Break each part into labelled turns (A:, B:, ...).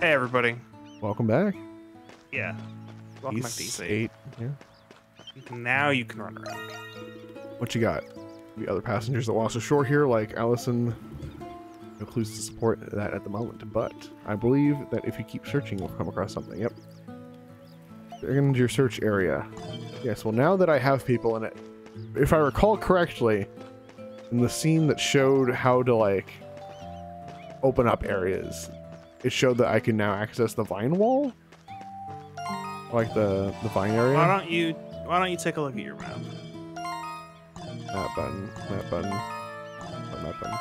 A: Hey everybody.
B: Welcome back.
A: Yeah. Welcome back to
B: Ys
A: Ys 8.
B: eight. Yeah.
A: You can, now you can run around.
B: What you got? The other passengers that lost ashore here, like Alison, no clues to support that at the moment. But I believe that if you keep searching, you'll come across something. Yep. Into your search area. Yes. Well, now that I have people in it, if I recall correctly, in the scene that showed how to like open up areas, it showed that I can now access the vine wall, like the the vine area.
A: Why don't you why don't you take a look at your map?
B: That button. That button. That button.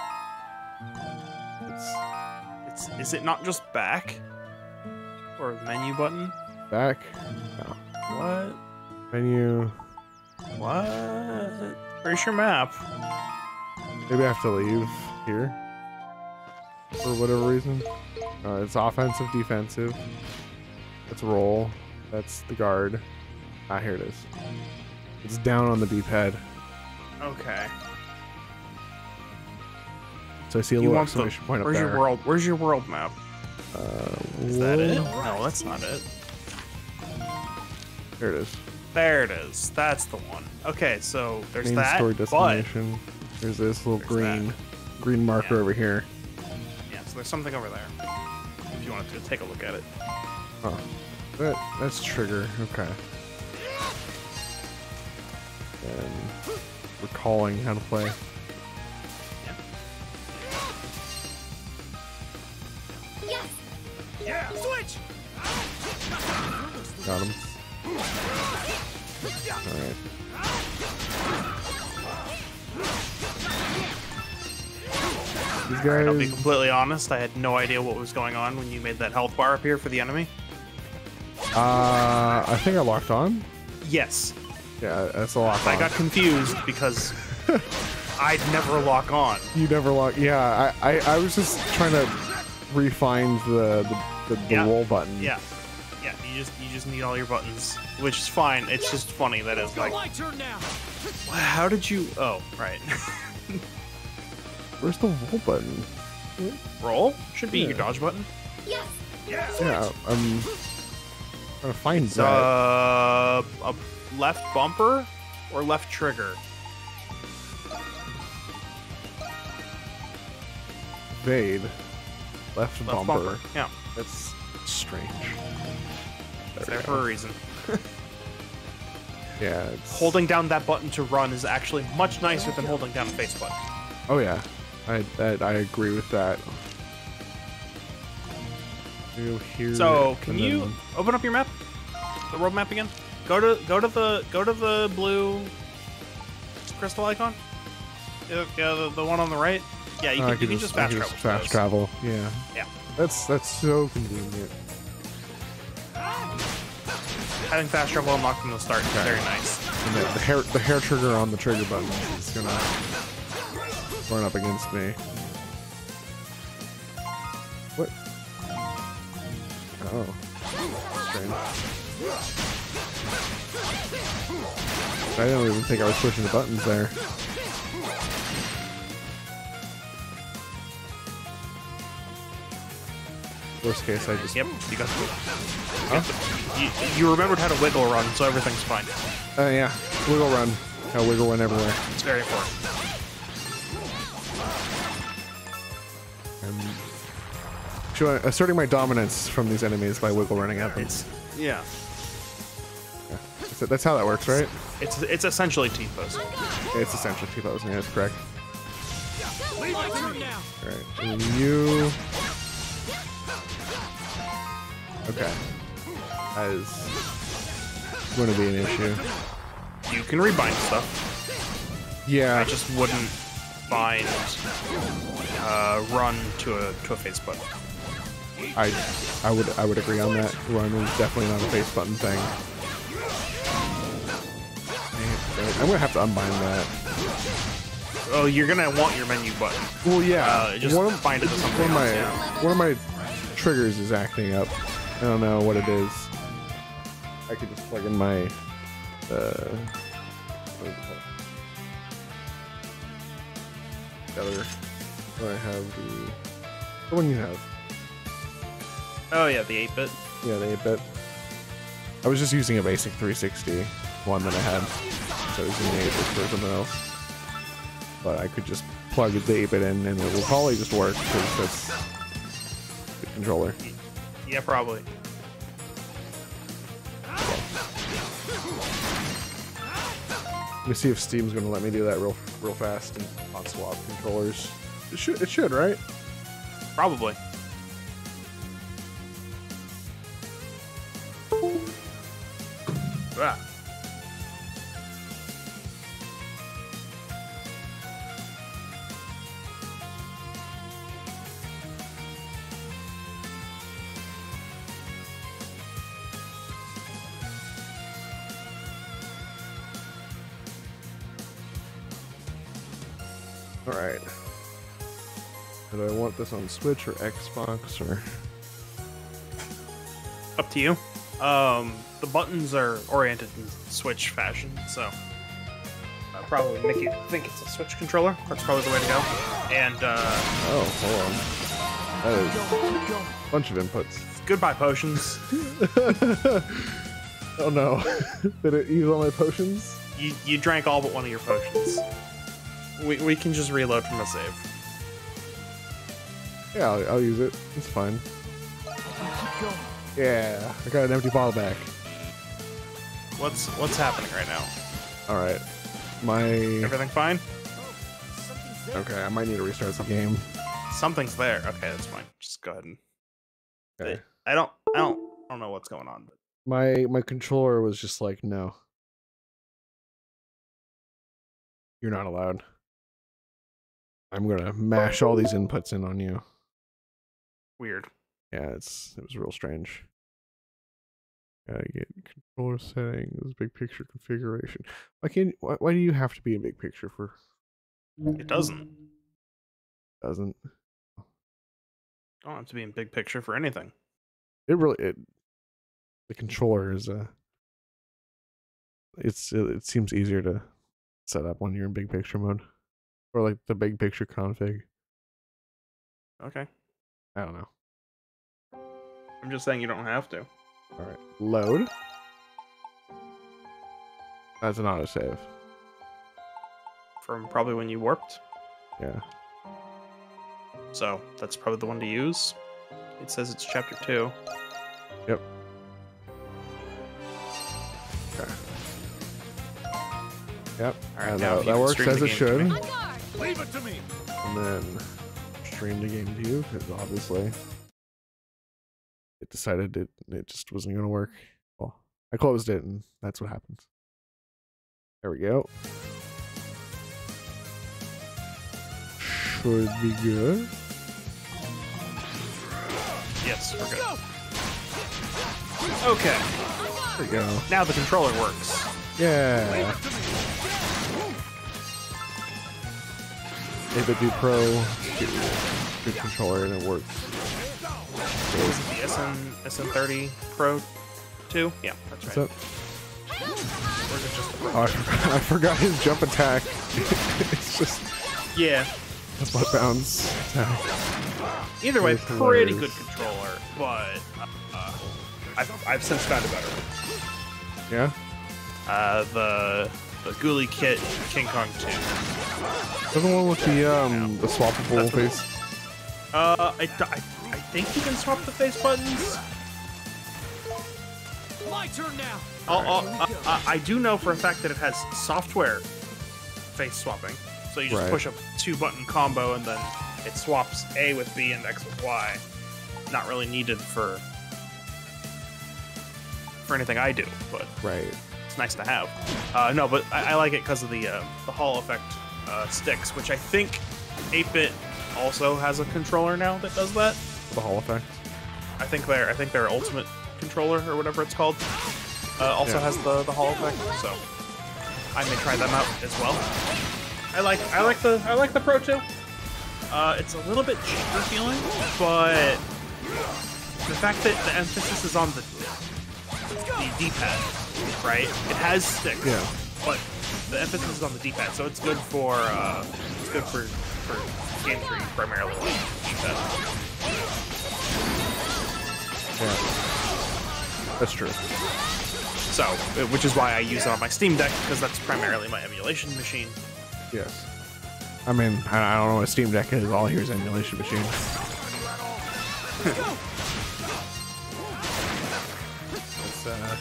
B: It's
A: It's is it not just back? Or menu button?
B: back. No.
A: What?
B: Menu.
A: What? Where's your map?
B: Maybe I have to leave here. For whatever reason. Uh, it's offensive, defensive. Let's roll. That's the guard. Ah, here it is. It's down on the D-pad.
A: Okay.
B: So I see a
A: You
B: little
A: want the,
B: exclamation point up
A: where's
B: there.
A: your world where's your world map?
B: Uh,
A: Is that it? No, that's not it.
B: There it is.
A: There it is. That's the one. Okay, so there's
B: Main
A: that.
B: story
A: but.
B: There's this little
A: There's
B: green, green marker
A: Yeah.
B: over here.
A: yeah, so there's something over there. If wanted to take a look at it.
B: Oh, that that's trigger. Okay. And recalling how to play.
A: Yeah, switch.
B: Got him. All right. These
A: I'll be completely honest. I had no idea what was going on when you made that health bar appear for the enemy.
B: Uh, I think I locked on.
A: Yes,
B: Yeah, that's a lock
A: I
B: on.
A: got confused because I'd never lock on.
B: You never lock. Yeah, I, I, I was just trying to refine the the, the, the
A: Yeah.
B: roll button.
A: Yeah, yeah. You just you just need all your buttons, which is fine. It's just funny that it's like,
C: My turn now.
A: how did you? Oh, right.
B: Where's the roll button?
A: Roll should be your dodge button.
B: Yeah, Yeah. I'm trying to find
A: It's,
B: that.
A: uh, a left bumper or left trigger.
B: Evade. Left,
A: Left
B: bumper.
A: bumper. Yeah,
B: That's strange.
A: it's
B: There
A: there for a reason.
B: Yeah, it's
A: Holding down that button to run is actually much nicer than holding down the face button.
B: Oh yeah, I that, I agree with that.
A: So
B: it,
A: can you
B: then-
A: open up your map, the world map again? Go to go to the go to the blue crystal icon. Yeah, the, the one on the right. Yeah, you
B: uh, I
A: can, you can just fast travel. to
B: fast
A: those.
B: travel. Yeah.
A: Yeah.
B: That's that's so convenient.
A: Having fast travel unlocked from the start is very nice.
B: The, the hair the hair trigger on the trigger button is gonna run up against me. What? Oh. Strange. I didn't even think I was pushing the buttons there. Worst case, I just
A: Yep, you got the. You, you, you remembered how to wiggle run, so everything's fine.
B: Oh yeah, wiggle run. I wiggle run everywhere.
A: It's very important.
B: Asserting my dominance from these enemies by wiggle running at them.
A: It's yeah.
B: So that's how that works, right?
A: It's it's essentially T pose.
B: It's essentially T pose. Yeah, that's correct.
C: My.
B: All right, and you. Okay, that is going to be an issue.
A: You can rebind stuff.
B: Yeah,
A: I just wouldn't bind uh, run to a to a face button.
B: I, I would, I would agree on that. Run is definitely not a face button thing. I'm gonna have to unbind that.
A: Oh, you're gonna want your menu button.
B: Well, yeah.
A: Uh, just
B: one of,
A: bind it something
B: one of my
A: yeah.
B: one of my triggers is acting up. I don't know what it is. I could just plug in my uh, what is it called? Other. I have the the one you have?
A: Oh yeah, the 8-bit.
B: Yeah, the 8-bit. I was just using a basic 360 one that I had, so I was using the 8-bit for something else. But I could just plug the 8-bit in and it will probably just work because that's the controller.
A: Yeah, probably.
B: Let me see if Steam's gonna let me do that real real fast and on swap controllers. It should it should, right?
A: Probably. Ah.
B: Alright. Do I want this on Switch or Xbox or
A: Up to you. Um, the buttons are oriented in Switch fashion, so uh, probably make you think it's a Switch controller. That's probably the way to go. And uh,
B: Oh, hold on. That is a bunch of inputs.
A: goodbye potions.
B: Oh no. Did it use all my potions?
A: You you drank all but one of your potions. We we can just reload from a save.
B: Yeah, I'll, I'll use it. It's fine. Yeah, I got an empty bottle back.
A: What's what's happening right now?
B: Alright. My
A: Everything fine?
B: Okay, I might need to restart the game.
A: Something's there. Okay, that's fine. Just go ahead and.
B: Okay.
A: I don't I don't I don't know what's going on. But
B: My my controller was just like, no. You're not allowed. I'm gonna mash all these inputs in on you.
A: weird.
B: Yeah, it's it was real strange. Gotta get controller settings, big picture configuration. Why can't why, why do you have to be in big picture for
A: It doesn't.
B: doesn't
A: Don't have to be in big picture for anything.
B: it really it the controller is a. it's it, it seems easier to set up when you're in big picture mode or like the big picture config
A: Okay.
B: i don't know
A: I'm just saying you don't have to.
B: all right load that's an autosave
A: From probably when you warped.
B: yeah
A: So that's probably the one to use. It says it's chapter two.
B: yep okay yep
A: All right,
B: and
A: now
B: that, that works as it should
A: me.
C: On guard.
D: Leave it to me.
B: and then stream the game to you because obviously it decided it it just wasn't going to work. Well, I closed it and that's what happens. There we go. Should be good.
A: Yes, we're good. Okay,
B: There we go.
A: now the controller works.
B: Yeah. 8-bit Pro, good, good controller and it works.
A: What it, the SN SN30 Pro 2? Yeah, that's right.
B: What's up?
A: Or is it just?
B: Oh, I, forgot, I forgot his jump attack. it's just
A: Yeah.
B: a butt bounce.
A: Either way, pretty good controller, but uh, I've, I've since found a better one.
B: Yeah?
A: Uh, the the GuliKit King Kong 2.
B: That's the one with the um the swappable
A: That's
B: face.
A: Uh, I, I, I think you can swap the face buttons.
C: My turn now.
A: I'll, I'll, uh, uh, I do know for a fact that it has software face swapping. So you just
B: Right.
A: push a two button combo and then it swaps A with B and X with Y. Not really needed for for anything I do, but
B: Right.
A: it's nice to have. Uh, no, but I, I like it because of the uh, the Hall effect uh, sticks, which I think 8-bit also has a controller now that does that.
B: The Hall effect.
A: I think their I think their ultimate controller or whatever it's called uh, also
B: Yeah.
A: has the the Hall effect, so I may try them out as well. I like I like the I like the Pro 2. Uh, it's a little bit cheaper feeling, but the fact that the emphasis is on the the D-pad, right? It has sticks,
B: Yeah.
A: but the emphasis is on the D-pad, so it's good for uh, it's good for for games where you primarily like.
B: Yeah. That's true.
A: So, uh, which is why I use it on my Steam Deck because that's primarily my emulation machine.
B: Yes. I mean, I, I don't know what a Steam Deck is. All here is emulation machine. it's, uh,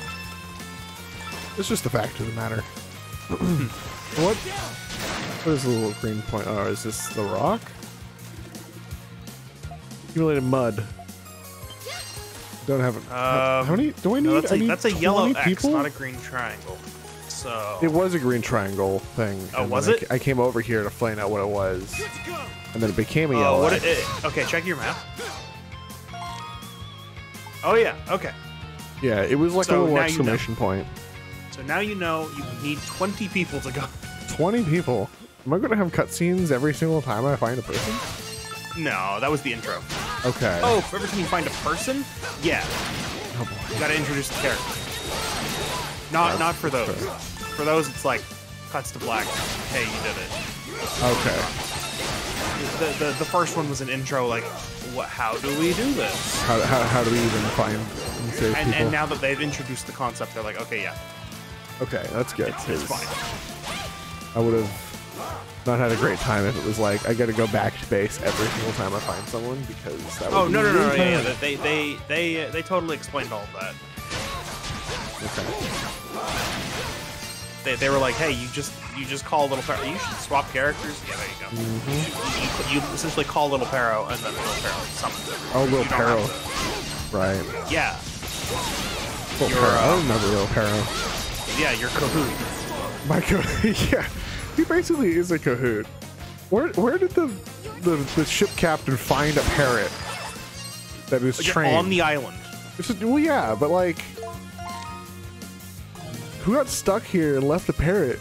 B: it's just the fact of the matter. what? What is the little green point? Oh, is this the rock? Accumulated mud. Don't have it. how, how
A: Um,
B: many? Do I need?
A: No, that's
B: I
A: a,
B: need
A: that's a yellow X,
B: people?
A: not a green triangle. So
B: It was a green triangle thing.
A: Oh,
B: and
A: was
B: then I
A: it?
B: I came over here to find out what it was, and then it became a
A: Oh,
B: yellow.
A: what
B: X.
A: it, it- okay, check your map. Oh yeah, okay.
B: Yeah, it was like
A: So
B: a little
A: now you know.
B: exclamation point.
A: So now you know you need 20 people to go.
B: 20 people. Am I going to have cutscenes every single time I find a person?
A: No, that was the intro.
B: Okay.
A: Oh, for every time you find a person, yeah,
B: Oh, boy.
A: you gotta introduce the character. Not not for those. For those, it's like cuts to black. Hey, you did it.
B: Okay.
A: The, the, the first one was an intro, like, what? How do we do this?
B: How, how, how do we even find and save
A: And,
B: people?
A: and now that they've introduced the concept, they're like, okay, yeah,
B: okay, that's good.
A: it's, it's fine.
B: I would have not had a great time if it was like I got to go back to base every single time I find someone because that
A: Oh no no no, no yeah, yeah they they they uh, they totally explained all that.
B: Okay.
A: They, they were like, hey, you just you just call little Pero. You should swap characters. Yeah, there you go.
B: Mm-hmm.
A: You, you, you essentially call little Pero, and then little Pero summons everyone.
B: Oh, little
A: You don't
B: Pero.
A: have
B: Right.
A: Yeah,
B: Little
A: You're,
B: Pero. I
A: uh,
B: remember Little Pero.
A: yeah, you're Kahoot.
B: My Kahoot. yeah. He basically is a cahoot. Where where did the the, the ship captain find a parrot that is
A: You're
B: trained?
A: on the island.
B: Well, yeah, but like, who got stuck here and left the parrot?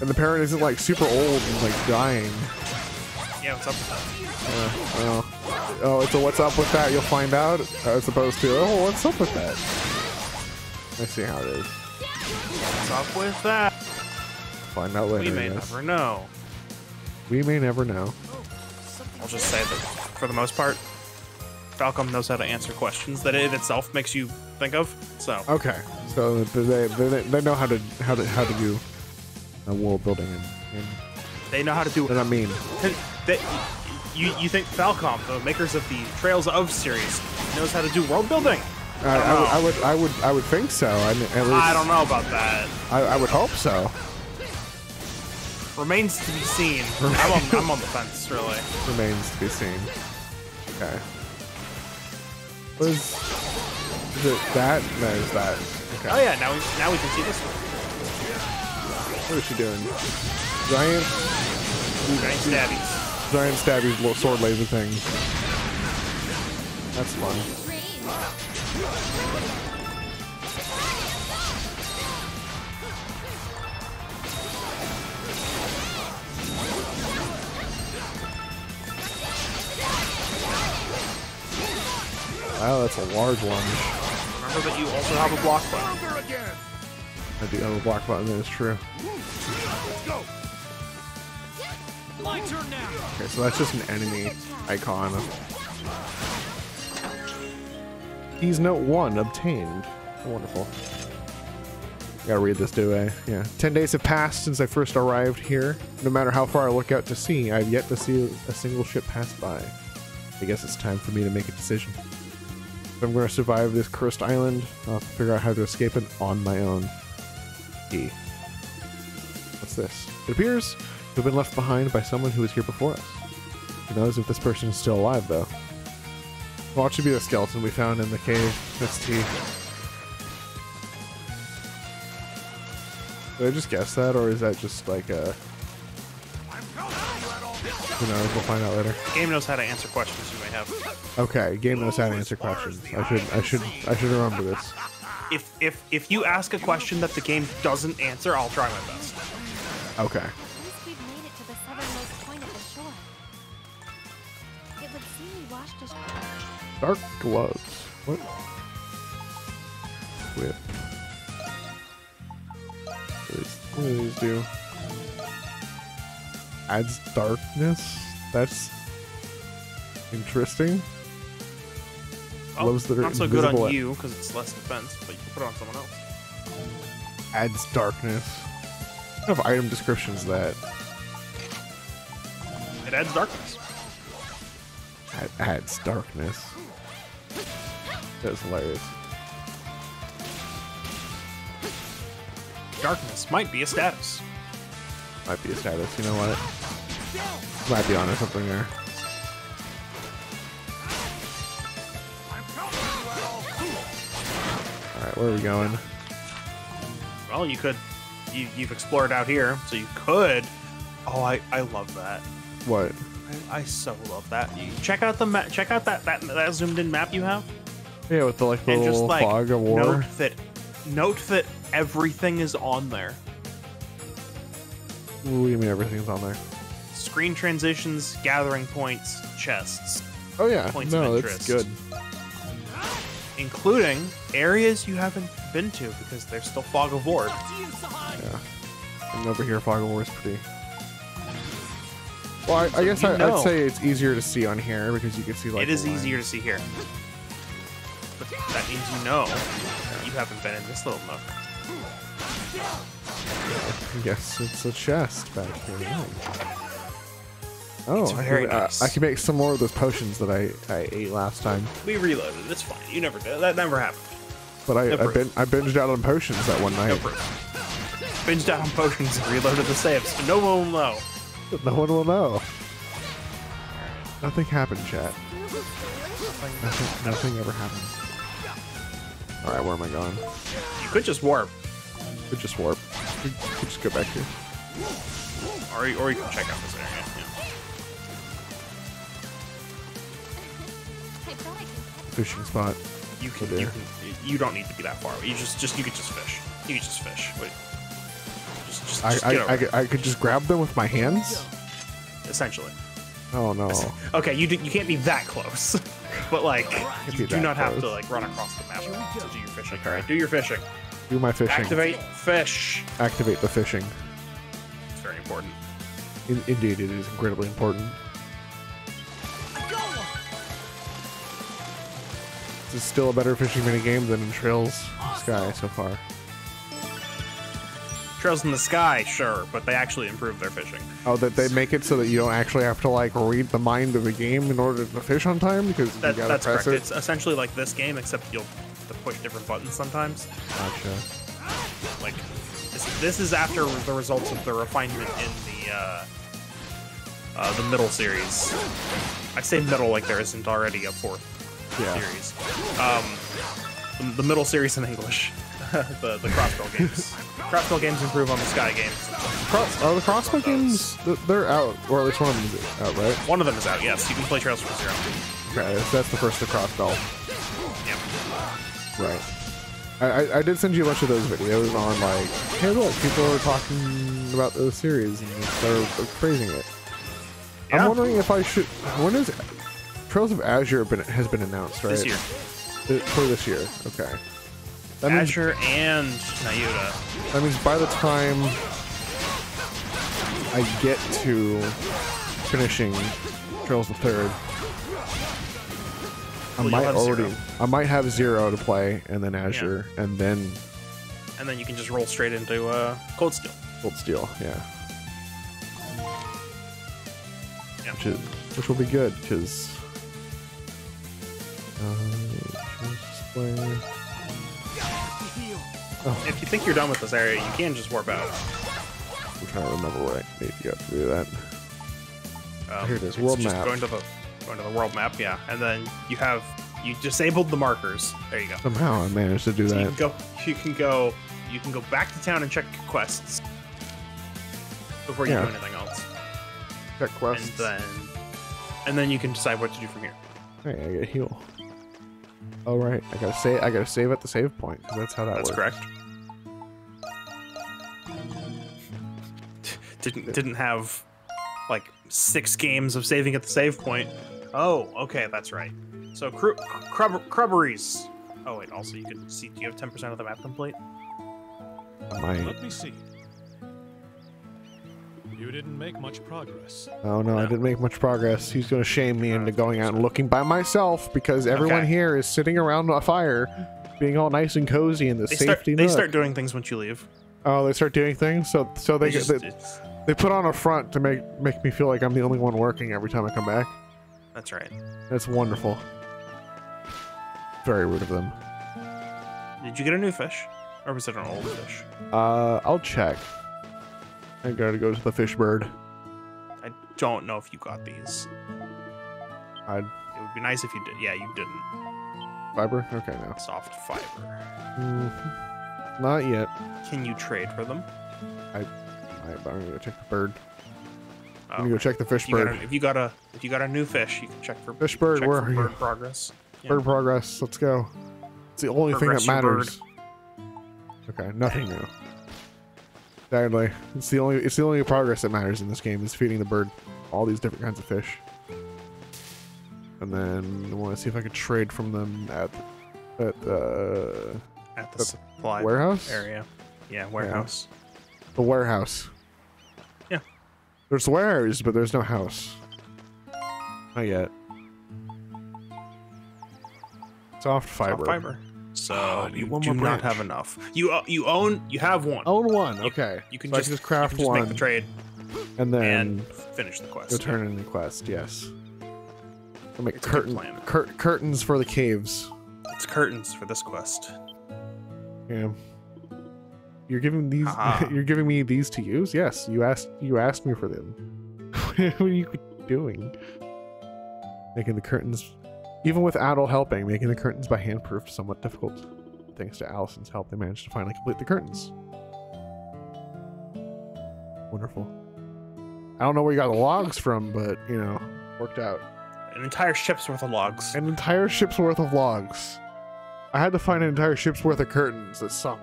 B: And the parrot isn't like super old and like dying.
A: Yeah, what's up with that?
B: Uh, well, oh, it's a what's up with that? You'll find out as opposed to oh, what's up with that? I see how it is.
A: What's up with that?
B: Find out later.
A: We may
B: I
A: never know.
B: We may never know.
A: I'll just say that for the most part, Falcom knows how to answer questions that it itself makes you think of. So
B: Okay, so they they, they know how to how to how to do uh, world building and, and
A: they know how to do
B: What I mean
A: They, you you think Falcom, the makers of the Trails of series, knows how to do world building?
B: I, I, would, I would I would I would think so. I mean, at least
A: I don't know about that.
B: I, I would hope so.
A: Remains to be seen. I'm on, I'm on the fence, really.
B: Remains to be seen. Okay. Was is it that? No, is that? Okay.
A: Oh yeah, now we now we can see this one.
B: What is she doing? Giant
A: Giant stabbies.
B: giant stabby little sword laser things. That's fun. Wow, that's a large one.
A: Remember that you also have a block button.
B: I do have a block button, that is true.
C: Let's go. My turn now.
B: Okay, so that's just an enemy icon. Keys note one obtained. Wonderful. Gotta read this, do I? Yeah. Ten days have passed since I first arrived here. No matter how far I look out to sea, I've yet to see a single ship pass by. I guess it's time for me to make a decision. I'm going to survive this cursed island, I'll figure out how to escape it on my own. E. What's this? It appears to have been left behind by someone who was here before us. Who knows if this person is still alive, though? Well, it should be the skeleton we found in the cave. That's T. Did I just guess that, or is that just like a... Who knows? We'll find out later.
A: The game knows how to answer questions you may have.
B: Okay, game knows how to answer questions. I should, I should, I should remember this.
A: If if if you ask a question that the game doesn't answer, I'll try my best.
B: Okay.
D: At least we've made it to the southernmost point of the shore. It would seem we washed ashore.
B: Dark gloves. What? Weird. What do these- what do these do? Adds darkness? That's interesting.
A: Oh,
B: Gloves that are
A: not so good on you because it's less defense, but you can put it on someone else.
B: adds darkness. What kind of item descriptions that
A: It adds darkness.
B: add, adds darkness? That's hilarious.
A: Darkness might be a status.
B: Might be a status. You know what? Might be onto something there. Where are we going?
A: Well, you could. You, you've explored out here, so you could. Oh, I, I love that.
B: What?
A: I, I so love that. You check out the map. Check out that, that that zoomed in map you have,
B: Yeah, with the like the
A: and just
B: little
A: like
B: fog of war.
A: note that note that everything is on there.
B: What do you mean everything's on there?
A: Screen transitions, gathering points, chests,
B: Oh yeah,
A: Points of
B: no, that's
A: interest.
B: good.
A: Including areas you haven't been to because there's still fog of war.
B: Yeah, and over here, fog of war is pretty. Well, I, I guess I, I'd say it's easier to see on here because you can see like.
A: it is
B: the
A: easier to see here, but that means you know that you haven't been in this little nook.
B: Yes, it's a chest back here. Oh,
A: It's
B: I
A: very
B: can, uh,
A: nice.
B: I can make some more of those potions that I, I ate last time.
A: We reloaded. It's fine. You never did. That never happened.
B: But I,
A: No
B: I, I binged out on potions that one
A: No
B: night.
A: proof. Binged out on potions and reloaded the saves. So no one will know.
B: No one will know. Nothing happened, chat. Nothing, nothing ever happened. Alright, where am I going?
A: You could just warp,
B: Could just warp. Could, could just go back here.
A: or you- or you can check out this area.
B: Fishing spot.
A: You can, you can. You don't need to be that far. Away. You just just you could just fish. You could just fish. Wait. Just just,
B: I,
A: just
B: I,
A: get over
B: I,
A: it,
B: could- I could just grab them with my hands?
A: essentially.
B: Oh no.
A: Okay, you do, you can't be that close, but like you do
B: that
A: not have to like run across the map to do your fishing. All right, do your fishing.
B: Do my fishing.
A: Activate fish.
B: Activate the fishing.
A: It's very important.
B: In, indeed, it is incredibly important. Is still a better fishing mini game than in Trails Sky so far.
A: Trails in the sky, sure, but they actually improve their fishing.
B: Oh, that they make it so that you don't actually have to like read the mind of the game in order to fish on time because
A: That,
B: you gotta
A: that's
B: press
A: correct.
B: it.
A: It's essentially like this game, except you'll have to push different buttons sometimes.
B: Gotcha.
A: Like this, this is after the results of the refinement in the uh, uh, the middle series. I say middle like there isn't already a fourth
B: Yeah.
A: series. Um, the, middle series in English. the the Crossbell games. Crossbell games improve on the sky games.
B: Cross, are the Crossbell games? They're out, or at least one of them is out, right?
A: One of them is out. Yes, you can play Trails from Zero.
B: Okay, that's- the first to Crossbell.
A: Yeah.
B: Right. I, I, did send you a bunch of those videos on like, hey look, people are talking about the series and they're, they're praising it.
A: Yeah.
B: I'm wondering if I should. When is Trails of Azure been has been announced, right?
A: This year.
B: For this year, okay. That means,
A: Azure and Nayuta.
B: that means by the time I get to finishing Trails the Third, I
A: Well, you'll
B: might
A: have
B: already,
A: Zero.
B: I might have Zero to play, and then Azure, and then
A: And then you can just roll straight into uh, Cold Steel.
B: Cold Steel, yeah.
A: Yeah.
B: Which is which will be good because. Uh, display.
A: If you think you're done with this area, you can just warp out.
B: I'm trying to remember what I need to get to do that.
A: Um,
B: Here it is,
A: it's
B: world
A: just
B: map.
A: Going to the going to the world map, yeah, and then you have you disabled the markers. There you go.
B: Somehow I managed to do
A: So you
B: that.
A: can go. You can go. You can go back to town and check your quests before you
B: Yeah.
A: do anything else,
B: Check quests.
A: and then and then you can decide what to do from here.
B: All right, I get a heal. Oh right, I gotta save. I gotta save at the save point because that's how that
A: That's
B: works.
A: correct. Didn't didn't have like six games of saving at the save point. Oh, okay, that's right. So cru- crub- crubberies. Oh wait, also you can see. Do you have ten percent of the map complete?
B: My
C: Let me see. You didn't make much progress.
B: Oh no, I didn't make much progress. He's gonna shame me into going out and looking by myself because everyone
A: Okay.
B: here is sitting around a fire, being all nice and cozy in the
A: They start,
B: safety
A: they start doing things once you leave.
B: oh, they start doing things. So so they
A: They just-
B: they, they put on a front to make make me feel like I'm the only one working every time I come back.
A: that's right.
B: That's wonderful. Very rude of them.
A: Did you get a new fish? Or was it an old fish?
B: Uh, I'll check. I gotta go to the fish bird.
A: I don't know if you got these.
B: I'd
A: It would be nice if you did. Yeah, you didn't.
B: fiber. Okay, now.
A: Soft fiber.
B: Mhm. Not yet.
A: Can you trade for them?
B: I, but I'm gonna go check the bird. I'm
A: Oh,
B: gonna go check the fish
A: if you, got
B: bird.
A: a, if you got a if you got a new fish, you can check for
B: Fish bird, where are you?
A: bird progress. Yeah.
B: Bird progress. Let's go. It's the only thing that
A: Progress your bird.
B: matters. Okay, nothing new. Sadly, it's the only it's the only progress that matters in this game is feeding the bird all these different kinds of fish. And then I want to see if I could trade from them at at uh, the
A: at the supply
B: warehouse.
A: area. Yeah, warehouse.
B: The warehouse.
A: Yeah.
B: There's wares, but there's no house. Not yet. Soft fiber.
A: Soft fiber. So
B: Oh,
A: you do not
B: branch.
A: have enough. You uh, you own you have one.
B: Own one. Okay.
A: You can
B: So
A: just,
B: can just craft
A: you can just
B: one
A: make the trade
B: and then
A: and finish the quest.
B: go turn in the quest. Yes. I'll make
A: It's
B: curtain cur- curtains for the caves.
A: It's curtains for this quest.
B: Yeah. You're giving these. You're giving me these to use. Yes. You asked. You asked me for them. what are you doing? Making the curtains, even with Adol helping, making the curtains by hand proved somewhat difficult. Thanks to Alison's help, they managed to finally complete the curtains. Wonderful. I don't know where you got the logs from, but you know, worked out.
A: An entire ship's worth of logs.
B: An entire ship's worth of logs. I had to find an entire ship's worth of curtains that sunk.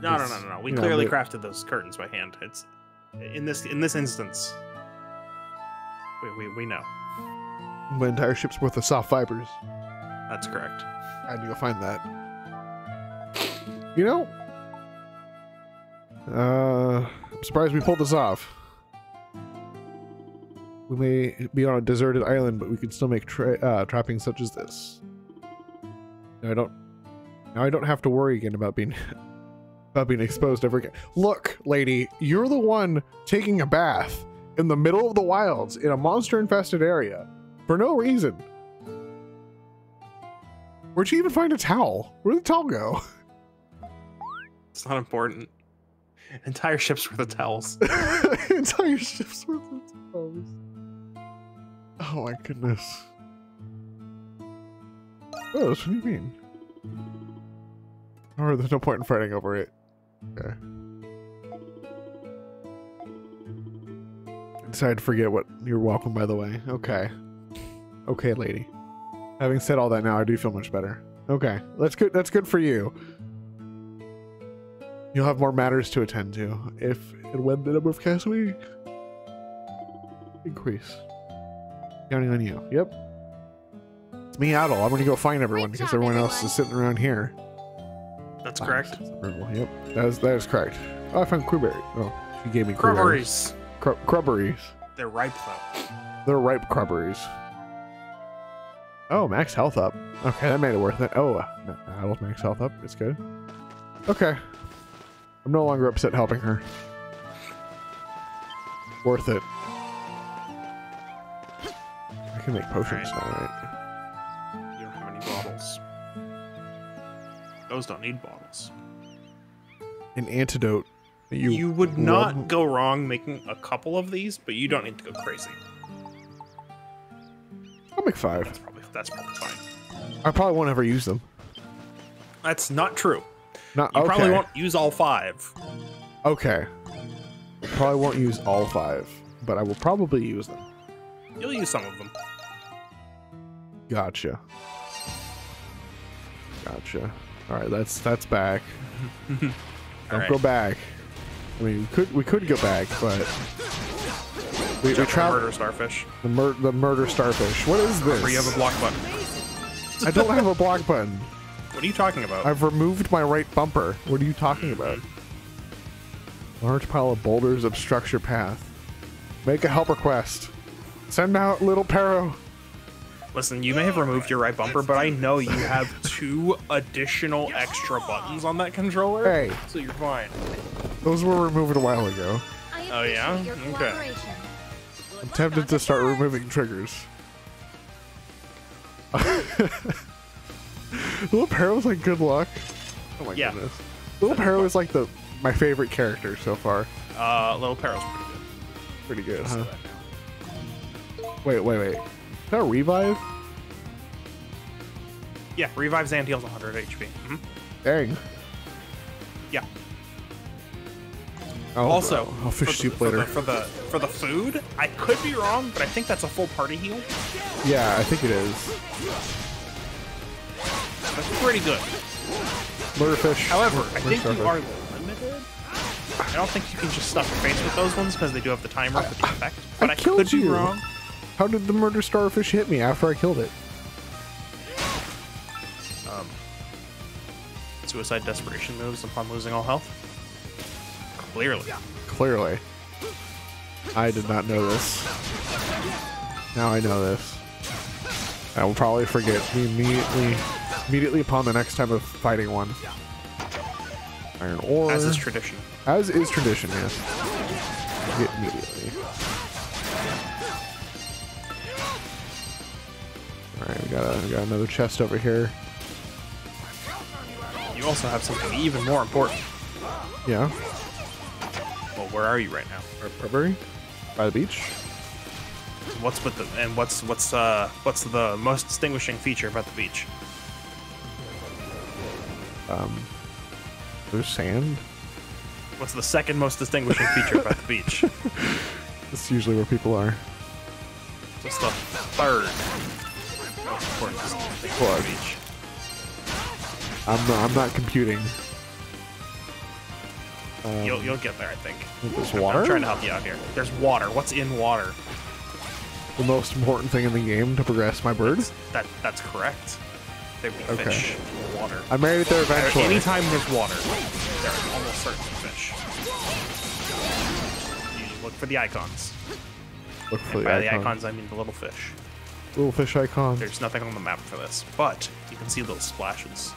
A: No, no, no, no, no. We
B: know,
A: clearly
B: but-
A: crafted those curtains by hand. It's in this in this instance. We we, we know.
B: My entire ship's worth of soft fibers.
A: That's correct.
B: I had to go find that. You know, uh, I'm surprised we pulled this off. We may be on a deserted island, but we can still make tra- uh, trappings such as this. Now I don't. Now I don't have to worry again about being about being exposed ever again. Look, lady, you're the one taking a bath in the middle of the wilds in a monster-infested area for no reason. Where'd you even find a towel? Where'd the towel go?
A: It's not important. Entire ship's worth of towels.
B: Entire ship's worth of towels. Oh my goodness. Oh, what do you mean? Or there's no point in fighting over it. Okay. I decided to forget what you're welcome, by the way. Okay. Okay, lady. Having said all that now, I do feel much better. Okay. That's good that's good for you. You'll have more matters to attend to if and when the number of castaways increase. Counting on you. Yep. It's me, Adol. I'm gonna go find everyone
D: Great
B: because
D: job,
B: everyone else is sitting around here.
A: That's correct.
B: Approval. Yep. That is that is correct. Oh, I found crewberry. Oh, she gave me crewberries.
A: Crubberries.
B: Cru- crubberries.
A: They're ripe though.
B: They're ripe crubberries. Oh, max health up. Okay, that made it worth it. Oh, uh, Adol's max health up. It's good. Okay. I'm no longer upset helping her. Worth it. I can make potions
A: Alright.
B: now, right?
A: You don't have any bottles. Those don't need bottles.
B: An antidote. You,
A: You, would not go wrong making a couple of these, but you don't need to go crazy.
B: I'll make five.
A: That's probably fine.
B: I probably won't ever use them.
A: That's not true.
B: Not
A: You
B: okay.
A: probably won't use all five.
B: Okay. Probably won't use all five, but I will probably use them.
A: You'll use some of them.
B: Gotcha. Gotcha. All right, that's that's back. Don't
A: Alright.
B: go back. I mean, we could we could go back, but we, we travel
A: murder starfish.
B: the mur- the murder starfish. What is this?
A: You have a block button.
B: I don't have a block button.
A: What are you talking about?
B: I've removed my right bumper. What are you talking hmm. about? Large pile of boulders obstructs your path. Make a help request. Send out little Pero.
A: Listen, you may have removed your right bumper, but I know you have two additional extra buttons on that controller.
B: Hey.
A: So you're fine.
B: Those were removed a while ago.
A: Oh, yeah? Okay.
B: I'm tempted to start removing triggers. little Pero's like good luck. Oh my
A: Yeah.
B: goodness. Little Pero is like the my favorite character so far.
A: Uh, Little Pero's pretty good.
B: Pretty good, huh?
A: so that now.
B: Wait, wait, wait. Is that a revive?
A: Yeah, revives and heals 100 HP. hmm
B: Dang.
A: Yeah.
B: Oh,
A: also,
B: I'll fish
A: for
B: soup
A: the,
B: later.
A: For the, for the for the food, I could be wrong, but I think that's a full party heal.
B: Yeah, I think it is.
A: That's pretty good.
B: Murderfish.
A: However, I think you are limited. I don't think you can just stuff your face with those ones because they do have the timer for the effect. But I,
B: killed
A: could be
B: you.
A: wrong.
B: How did the murder starfish hit me after I killed it?
A: Um, suicide desperation moves upon losing all health. Clearly.
B: Clearly. I did not know this. Now I know this. I will probably forget immediately immediately upon the next time of fighting one. Iron ore.
A: As is tradition.
B: As is tradition, yes. Immediately. Alright, we got, a, we got another chest over here.
A: You also have something even more important.
B: Yeah.
A: Where are you right now?
B: Burberry? By the beach?
A: What's with the and what's what's uh what's the most distinguishing feature about the beach?
B: Um, there's sand.
A: What's the second most distinguishing feature about the beach?
B: That's usually where people are.
A: What's the third most important distinguishing feature about the beach?
B: I'm not, I'm not computing. Um,
A: You'll you'll get there, I think.
B: there's
A: I'm-
B: water.
A: I'm trying to help you out here. There's water. What's in water?
B: the most important thing in the game to progress my birds?
A: That that's correct. There'd be
B: Okay.
A: fish water.
B: I made it there eventually.
A: Anytime there's water, there's almost certainly fish. You just look for the icons.
B: Look for
A: And
B: the
A: by
B: icon.
A: the icons, I mean the little fish.
B: Little fish icon.
A: There's nothing on the map for this, but you can see little splashes.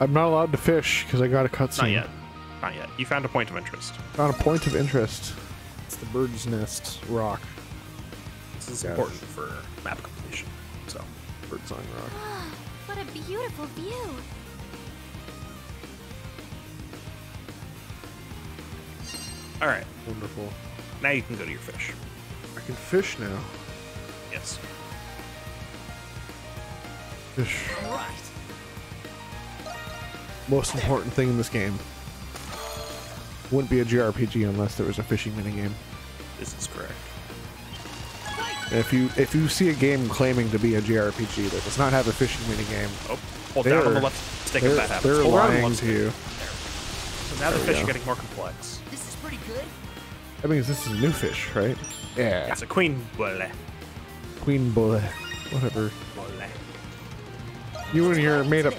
B: I'm not allowed to fish because I got a cutscene.
A: Not yet. Not yet. You found a point of interest.
B: Found a point of interest. It's the bird's nest rock.
A: This is
B: Yes.
A: important for map completion. So,
B: Bird's on rock.
D: What a beautiful view.
A: all right.
B: Wonderful.
A: Now you can go to your fish.
B: I can fish now.
A: Yes.
B: Fish. Most important thing in this game. Wouldn't be a JRPG unless there was a fishing minigame.
A: This is correct.
B: If you if you see a game claiming to be a JRPG that does not have a fishing minigame,
A: Oh, hold down on the left stick if that happens.
B: they're
A: Hold down on the
B: lying
A: left
B: to
A: stick.
B: you.
A: So now the
B: There we
A: fish
B: go.
A: are getting more complex.
E: This is pretty good.
B: That means this is a new fish, right? Yeah.
A: It's a queen bulle.
B: Queen bull. Whatever. You and your made up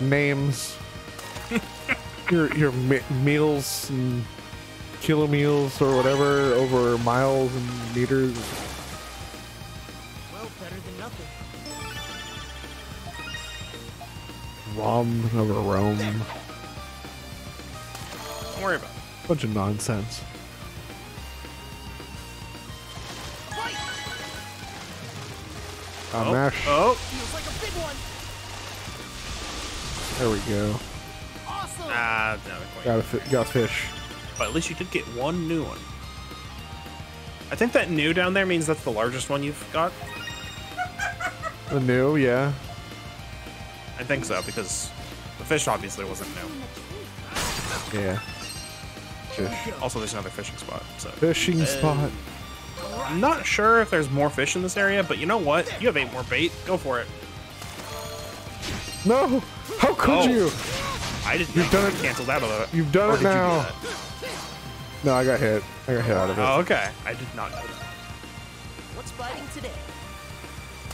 B: names. your your me- meals and kilo meals or whatever over miles and meters.
E: Well, better than nothing.
B: Rom over Rome.
A: Don't worry about it.
B: Bunch of nonsense. Uh,
A: Oh,
B: mash.
A: oh,
E: Feels like a big one.
B: There we go.
A: Ah, no, queen.
B: Got a fi- got fish.
A: But at least you did get one new one. I think that new down there means that's the largest one you've got.
B: The new, yeah.
A: I think so because the fish obviously wasn't new.
D: In the tree.
B: Yeah. Fish.
A: Also, there's another fishing spot. So
B: Fishing spot.
A: I'm not sure if there's more fish in this area, but you know what? You have eight more bait. Go for it.
B: No! How could
A: Oh.
B: you?
A: I just
B: you've done it.
A: Canceled out of it.
B: You've done
A: or
B: it now.
A: Do
B: no, I got hit. I got hit out of it.
A: Oh, okay. I did not know that.
E: What's biting today?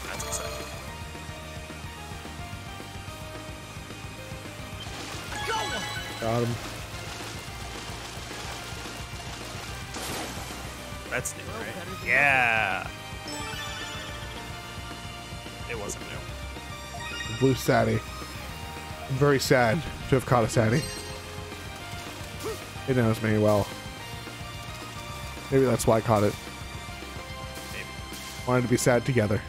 A: That's exciting.
B: Got him.
A: That's new, right? Yeah. It wasn't new.
B: Blue Satty. I'm very sad to have caught a Sadie. It knows me well. Maybe that's why I caught it.
A: Maybe.
B: Wanted to be sad together.